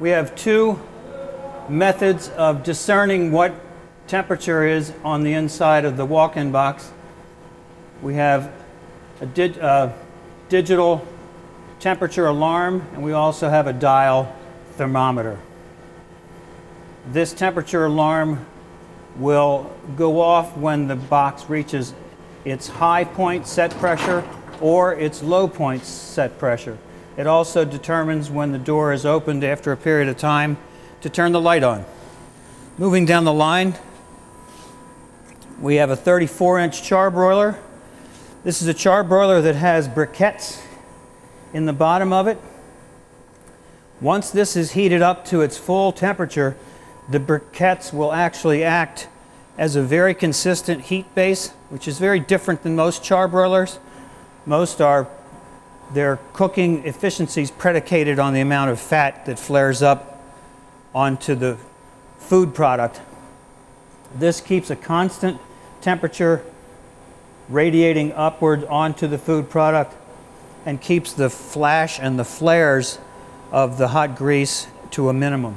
We have two methods of discerning what temperature is on the inside of the walk-in box. We have a uh, digital temperature alarm and we also have a dial thermometer. This temperature alarm will go off when the box reaches its high point set pressure or its low point set pressure. It also determines when the door is opened after a period of time to turn the light on. Moving down the line, we have a 34 inch charbroiler. This is a charbroiler that has briquettes in the bottom of it. Once this is heated up to its full temperature, the briquettes will actually act as a very consistent heat base, which is very different than most charbroilers. Most are their cooking efficiencies predicated on the amount of fat that flares up onto the food product. This keeps a constant temperature radiating upward onto the food product and keeps the flash and the flares of the hot grease to a minimum.